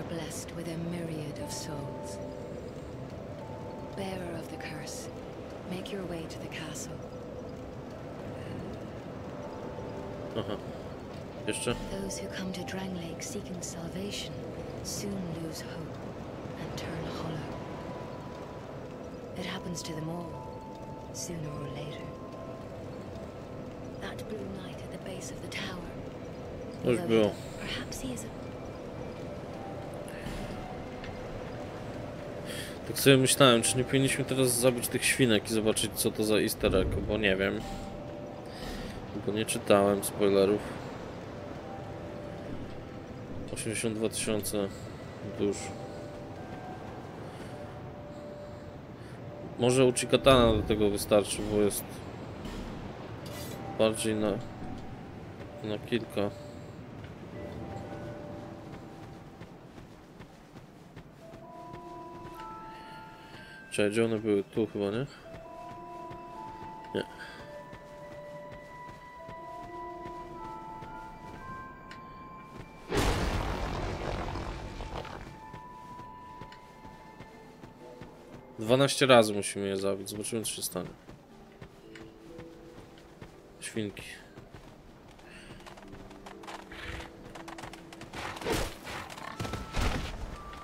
Are blessed with a myriad of souls. Bearer of the curse, make your way to the castle. Aha. Jeszcze? Those who come to Drang Lake seeking salvation soon lose hope and turn hollow. It happens to them all, sooner or later. That blue knight at the base of the tower. Perhaps he is a Tak sobie myślałem, czy nie powinniśmy teraz zabić tych świnek i zobaczyć co to za easter egg, bo nie wiem. Bo nie czytałem spoilerów. 82 tysiące dusz. Może Uchikatana do tego wystarczy, bo jest bardziej na, na kilka. Czekaj, gdzie one były? Tu chyba, nie? Nie. Dwanaście razy musimy je zabić. Zobaczymy, co się stanie. Świnki.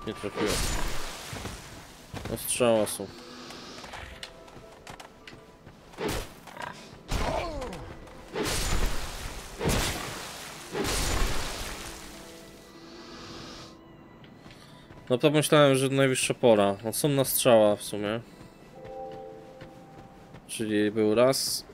Nie trafiłem. No strzała są. No to myślałem, że najwyższa pora. No są na strzała w sumie. Czyli był raz.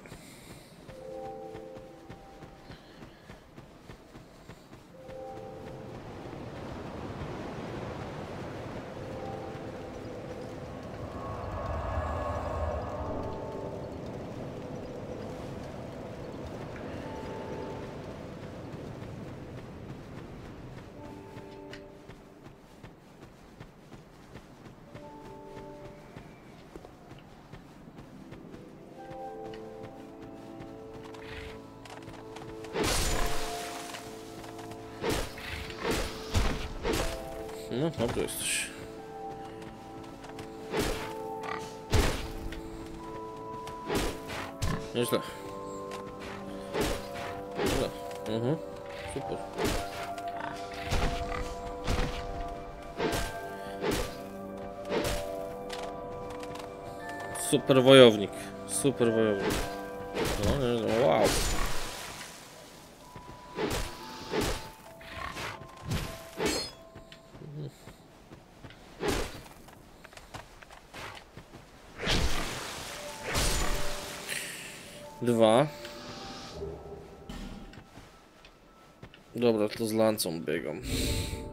Nieźle. Nieźle. Mhm. Super. Super wojownik. Super wojownik. No, nie, no, wow. Dobra, to z lancą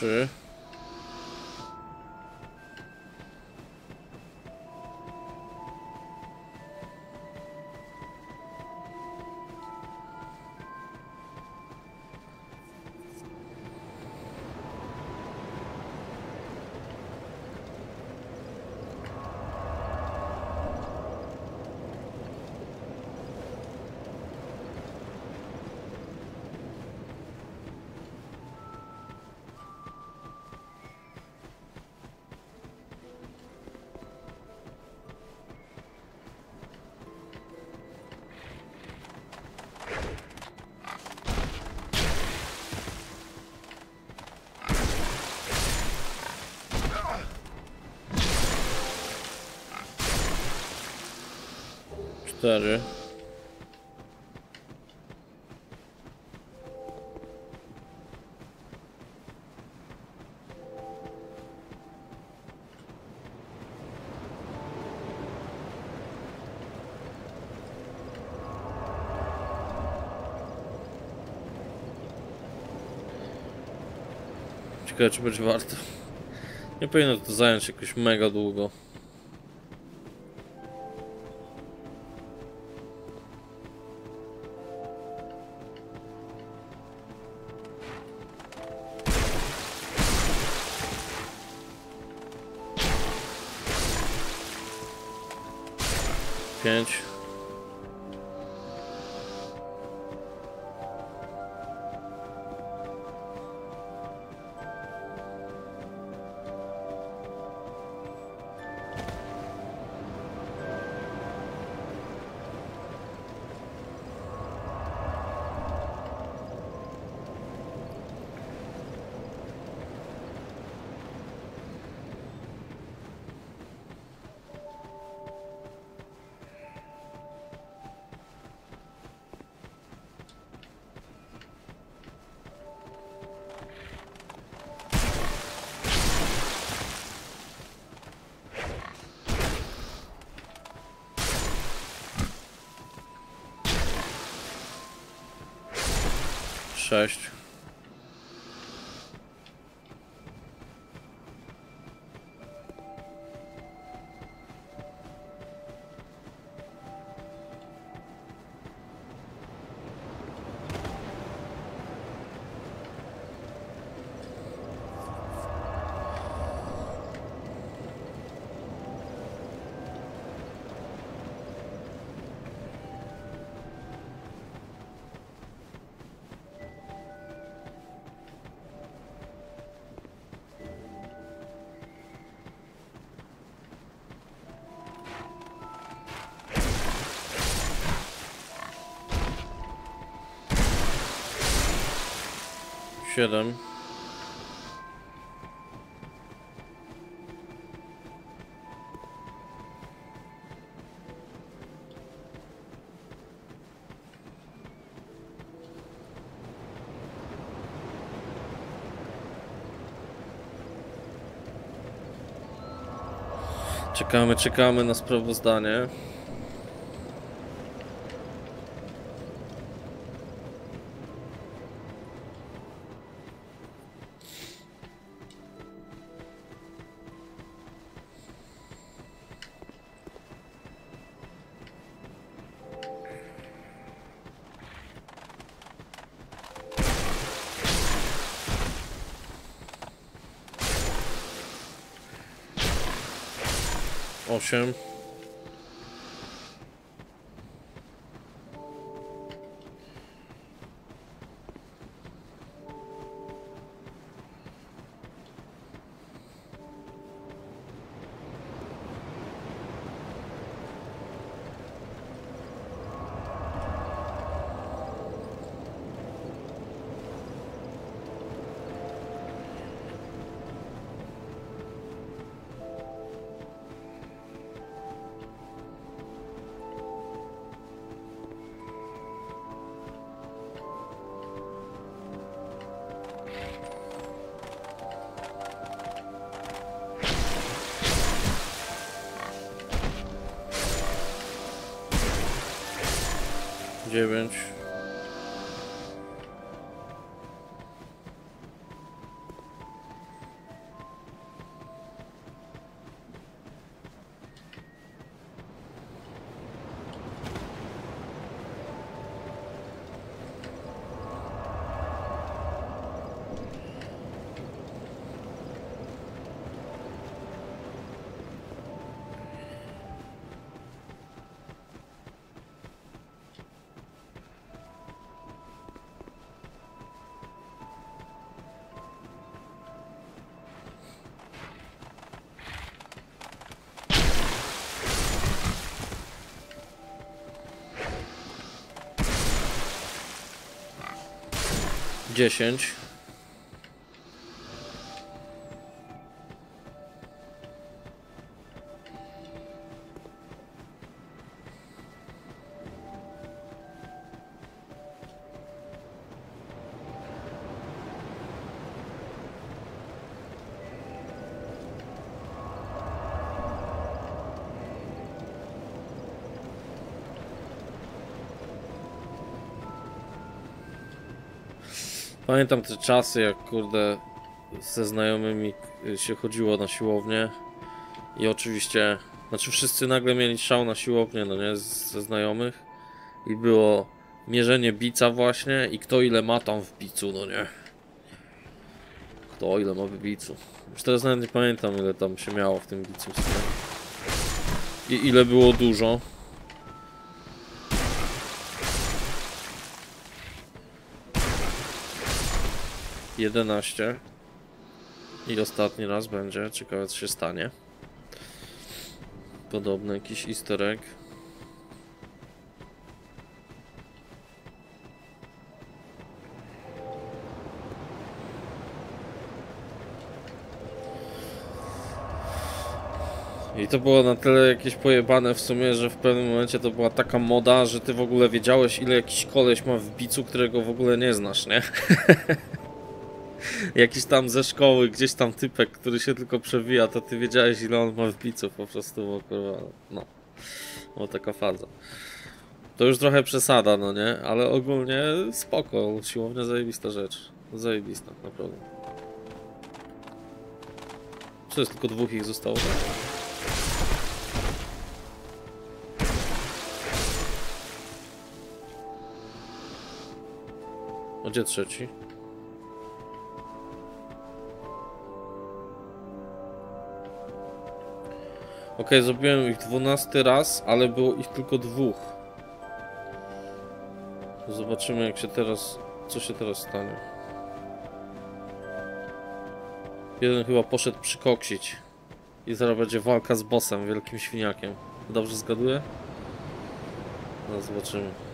Trzy. cztery. Ciekawe czy będzie warto. Nie powinno to zająć jakoś mega długo. inch. 6 Siedem. Czekamy, czekamy na sprawozdanie. him. 9 Dziewięć. Dziesięć. Pamiętam te czasy, jak kurde ze znajomymi y, się chodziło na siłownię i oczywiście, znaczy wszyscy nagle mieli szał na siłownię, no nie, ze znajomych i było mierzenie bica właśnie i kto ile ma tam w bicu, no nie. Kto ile ma w bicu. Już teraz nawet nie pamiętam ile tam się miało w tym bicu. I ile było dużo. Jedenaście. I ostatni raz będzie. Ciekawe co się stanie. Podobny jakiś easter egg. I to było na tyle jakieś pojebane w sumie, że w pewnym momencie to była taka moda, że ty w ogóle wiedziałeś ile jakiś koleś ma w bicu, którego w ogóle nie znasz, nie? Jakiś tam ze szkoły, gdzieś tam typek, który się tylko przewija, to ty wiedziałeś ile on ma w bicu po prostu, bo kurwa, no. Była taka faza. To już trochę przesada, no nie? Ale ogólnie spoko, siłownia zajebista rzecz. Zajebista, naprawdę. Jest, tylko dwóch ich zostało? tak? A gdzie trzeci? Okej, zrobiłem ich 12 raz, ale było ich tylko dwóch. Zobaczymy jak się teraz... co się teraz stanie. Jeden chyba poszedł przykoksić. I zaraz będzie walka z bossem, wielkim świniakiem. Dobrze zgaduję? No zobaczymy.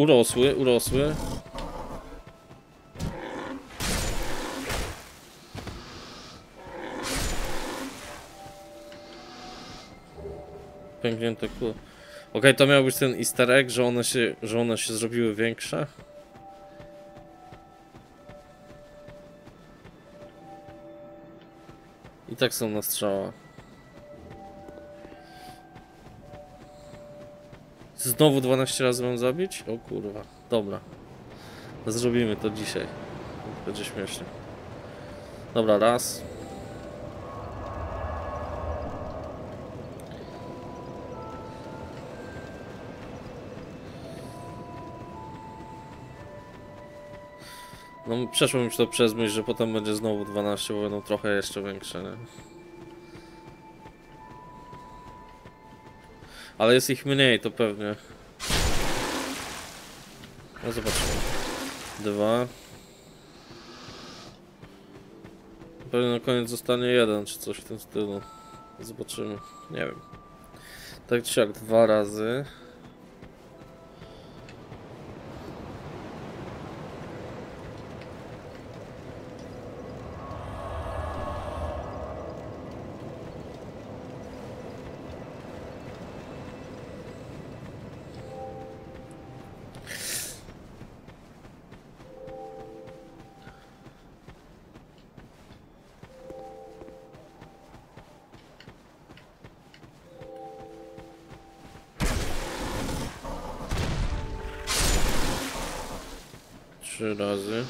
Urosły, urosły. Pęknięte kule. Okej, to miał być ten easter egg, że one się, że one się zrobiły większe. I tak są na strzała. Znowu 12 razy mam zabić? O kurwa. Dobra. Zrobimy to dzisiaj. Będzie śmiesznie. Dobra, raz. No przeszło mi to przez myśl, że potem będzie znowu 12, bo będą trochę jeszcze większe, nie? Ale jest ich mniej, to pewnie. No zobaczymy. Dwa. Pewnie na koniec zostanie jeden, czy coś w tym stylu. Zobaczymy. Nie wiem. Tak czy jak dwa razy. Trzy razy.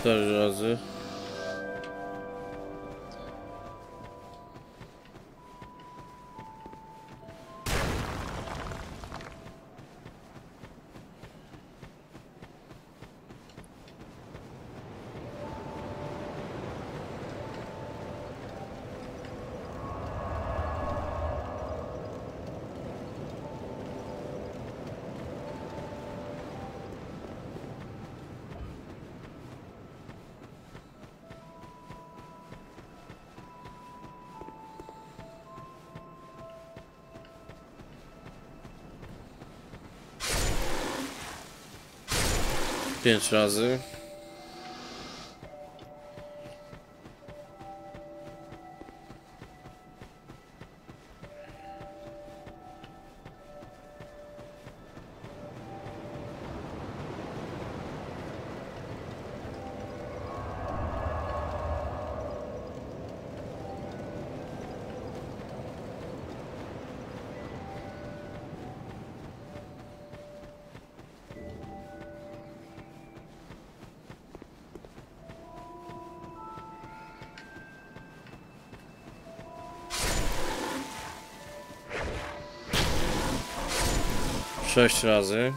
Cztery razy. Pięć razy. Sześć razy.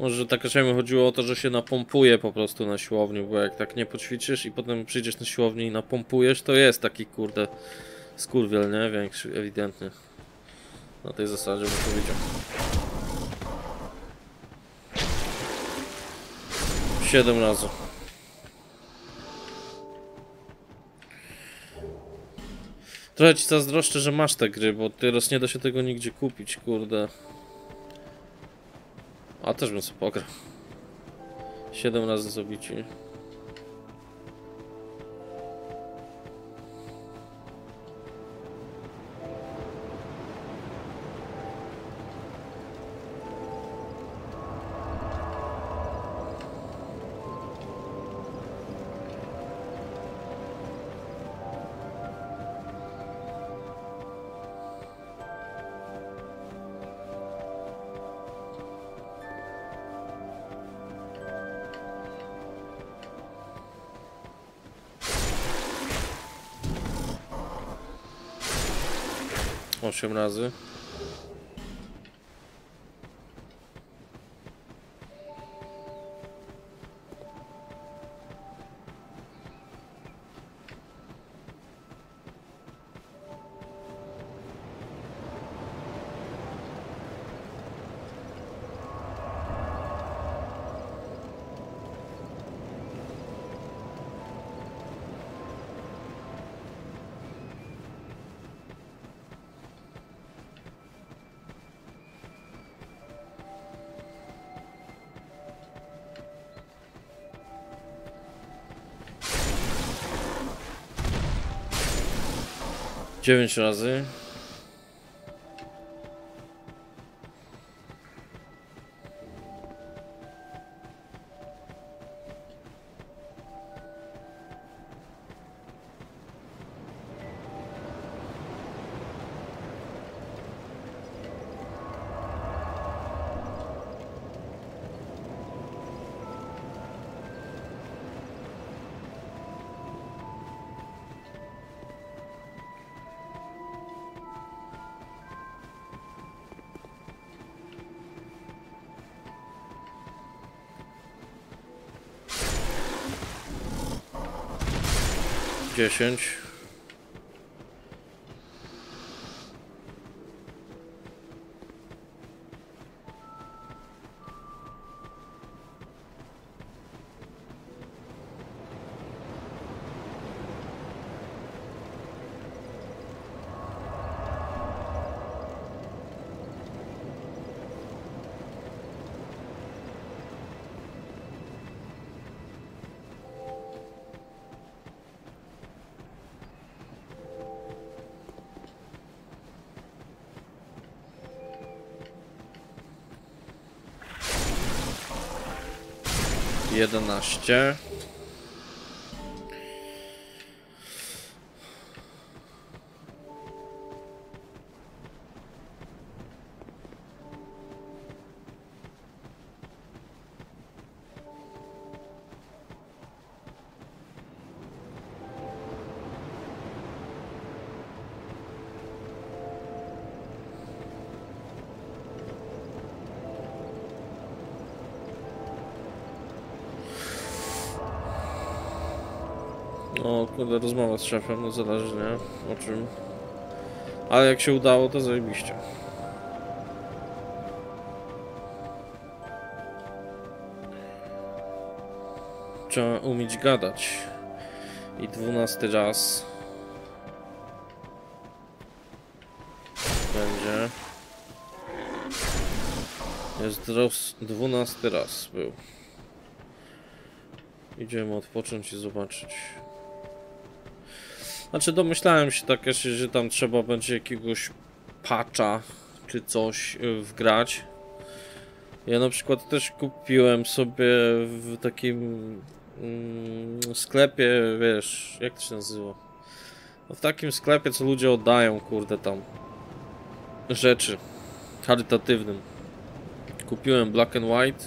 Może tak czasami chodziło o to, że się napompuje po prostu na siłowni, bo jak tak nie poćwiczysz i potem przyjdziesz na siłownię i napompujesz, to jest taki kurde skurwiel, nie? Większy, ewidentnie. Na tej zasadzie bym powiedział. Siedem razy. Trochę ci zazdroszczę, że masz te gry, bo teraz nie da się tego nigdzie kupić, kurde. A też bym sobie pograł. 7 razy zabici. Osiem razy. Dziewięć razy. Viajantes 11. No, kurde, rozmowa z szefem, no zależy, nie? O czym. Ale jak się udało, to zajebiście. Trzeba umieć gadać. I dwunasty raz. Będzie. Jest roz... dwunasty raz był. Idziemy odpocząć i zobaczyć. Znaczy domyślałem się tak, jeszcze, że tam trzeba będzie jakiegoś patcha czy coś y, wgrać. Ja na przykład też kupiłem sobie w takim mm, sklepie, wiesz, jak to się nazywa? No w takim sklepie, co ludzie oddają, kurde, tam rzeczy charytatywnym. Kupiłem Black and White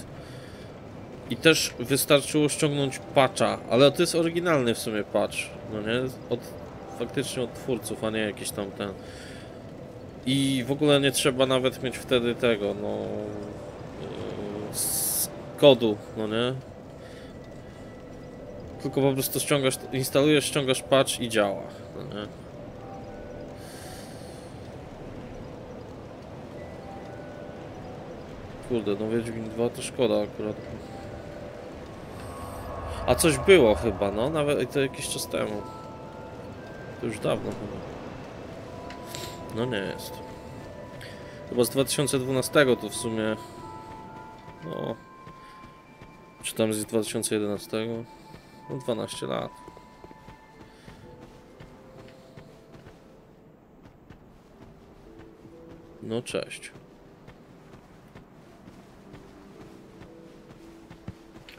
i też wystarczyło ściągnąć patcha, ale to jest oryginalny w sumie patch, no nie? Od, faktycznie od twórców, a nie jakiś tam ten. I w ogóle nie trzeba nawet mieć wtedy tego, no. yy, z kodu, no nie? Tylko po prostu ściągasz, instalujesz, ściągasz patch i działa, no nie? Kurde, no Wiedźmin 2 to szkoda akurat. A coś było chyba, no, nawet to jakiś czas temu. To już dawno chyba. No nie jest. Chyba z 2012 to w sumie. No. Czy tam z 2011? No 12 lat. No cześć.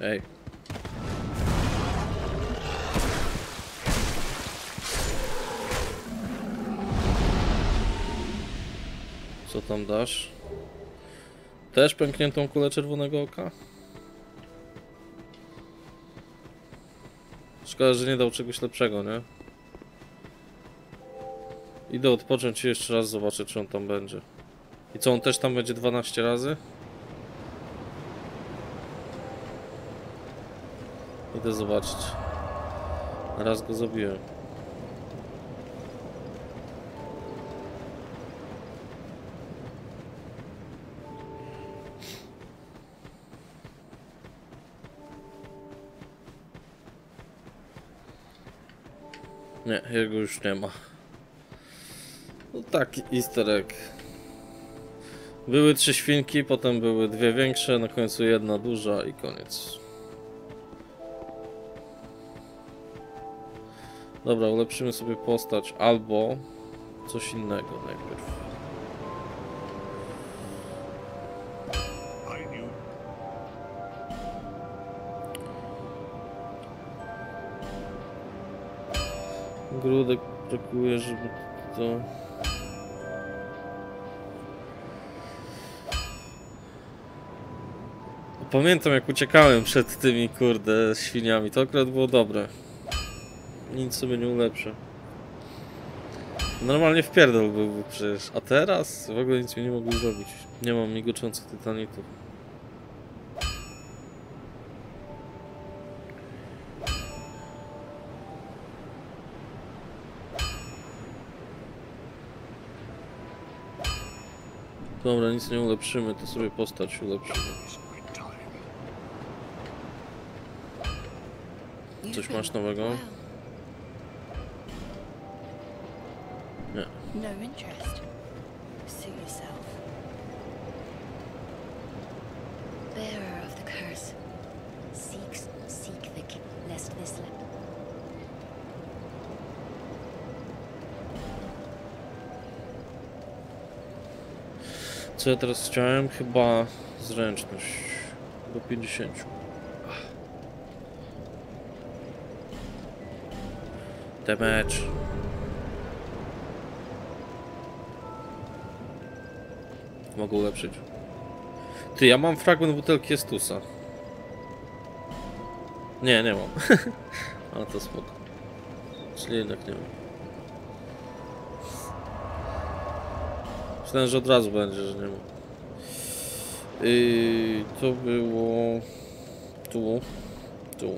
Ej. Co tam dasz? Też pękniętą kulę czerwonego oka? Szkoda, że nie dał czegoś lepszego, nie? Idę odpocząć i jeszcze raz zobaczę, czy on tam będzie. I co, on też tam będzie 12 razy? Idę zobaczyć. Raz go zabiłem. Nie, jego już nie ma. No taki easter egg. Były trzy świnki, potem były dwie większe, na końcu jedna duża i koniec. Dobra, ulepszymy sobie postać albo coś innego najpierw. Grudek brakuje, żeby to... Pamiętam jak uciekałem przed tymi kurde świniami, to akurat było dobre. Nic sobie nie ulepszę. Normalnie w pierdol byłby przecież, a teraz w ogóle nic mi nie mogli zrobić. Nie mam migoczących tytanitów. Dobra, nic nie ulepszymy, to sobie postać ulepszymy. Coś masz nowego? Nie. Co ja teraz chciałem? Chyba zręczność. Do 50. Damage. Mogę ulepszyć. Ty, ja mam fragment butelki Estusa. Nie, nie mam. Ale to spoko. Czyli jednak nie mam. Myślałem, że od razu będzie, że nie ma. Yy, to było... Tu. Tu.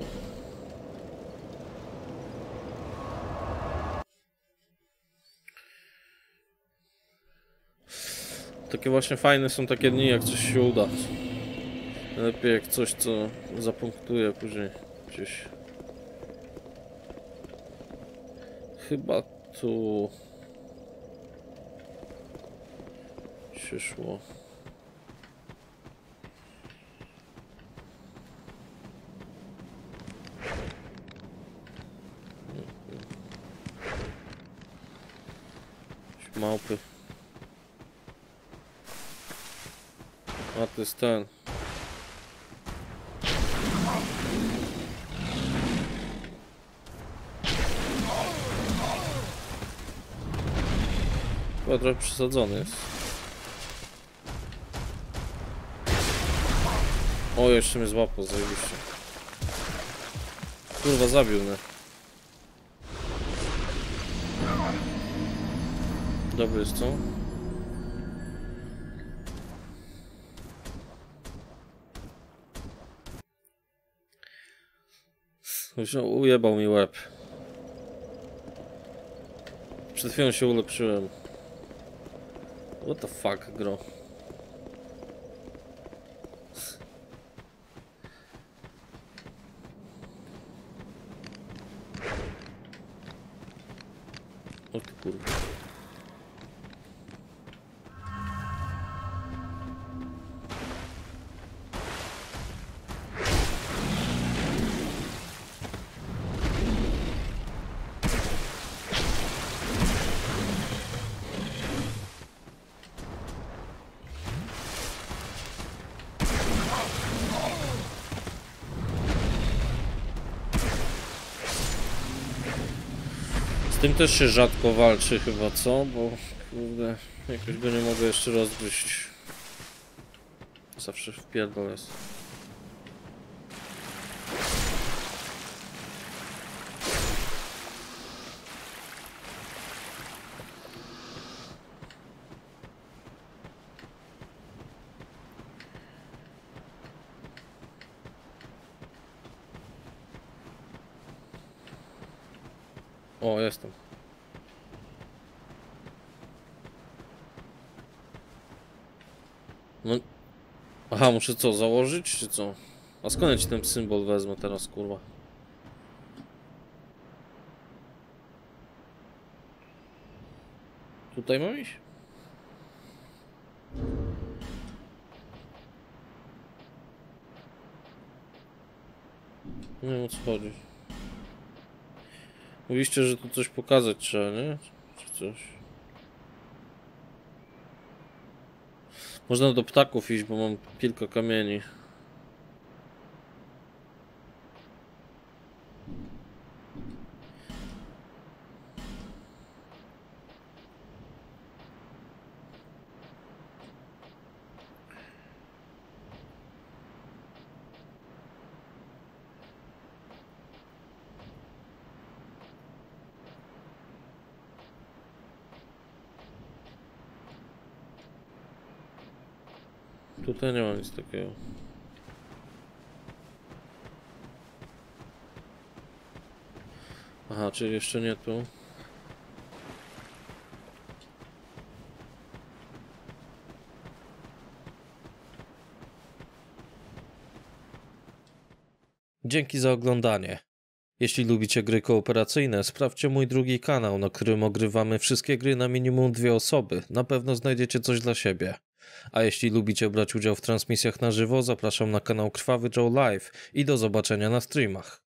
Takie właśnie fajne są takie dni, jak coś się uda. Lepiej jak coś, co zapunktuje później gdzieś. Chyba tu... się szło. Jakieś Małpy. A to jest ten. Chyba trochę przesadzony jest. O, jeszcze mnie złapał, zajebiście. Kurwa, zabił mnie. Dobry jest? Już ujebał mi łeb. Przed chwilą się ulepszyłem. What the fuck, gro? O ty kurwa. Tym też się rzadko walczy chyba, co? Bo kurde, jakoś go nie mogę jeszcze rozgryźć. Zawsze w pierdol jest. O, jestem. No. Aha, muszę co, założyć, czy co? A skąd ja ci ten symbol wezmę teraz, kurwa? Tutaj mam iść? Nie wiem o co chodzi. Mówiliście, że tu coś pokazać trzeba, nie? Czy coś? Można do ptaków iść, bo mam kilka kamieni. Tutaj nie ma nic takiego. Aha, czyli jeszcze nie tu. Dzięki za oglądanie. Jeśli lubicie gry kooperacyjne, sprawdźcie mój drugi kanał, na którym ogrywamy wszystkie gry na minimum dwie osoby. Na pewno znajdziecie coś dla siebie. A jeśli lubicie brać udział w transmisjach na żywo, zapraszam na kanał Krwawy Joe Live i do zobaczenia na streamach.